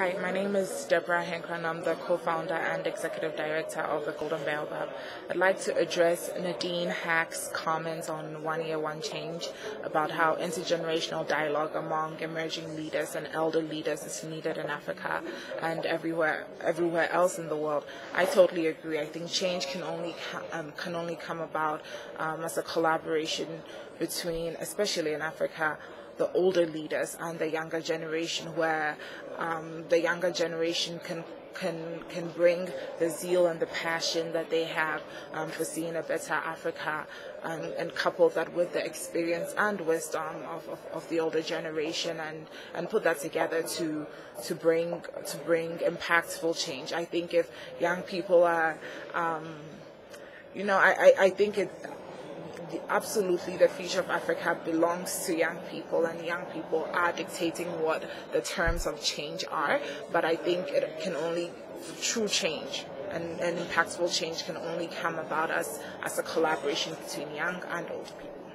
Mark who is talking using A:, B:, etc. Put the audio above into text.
A: Hi, my name is Deborah Ahenkorah. I'm the co-founder and executive director of the Golden Bell Baobab. I'd like to address Nadine Hack's comments on One Year, One Change about how intergenerational dialogue among emerging leaders and elder leaders is needed in Africa and everywhere everywhere else in the world. I totally agree. I think change can only um, can only come about um, as a collaboration between, especially in Africa, the older leaders and the younger generation, where um, the younger generation can can can bring the zeal and the passion that they have um, for seeing a better Africa, and, and couple that with the experience and wisdom of, of, of, the older generation, and, and put that together to to bring to bring impactful change. I think if young people are, um, you know, I, I, I think it absolutely the future of Africa belongs to young people, and young people are dictating what the terms of change are. But I think it can only true change and, and impactful change can only come about as as a collaboration between young and old people.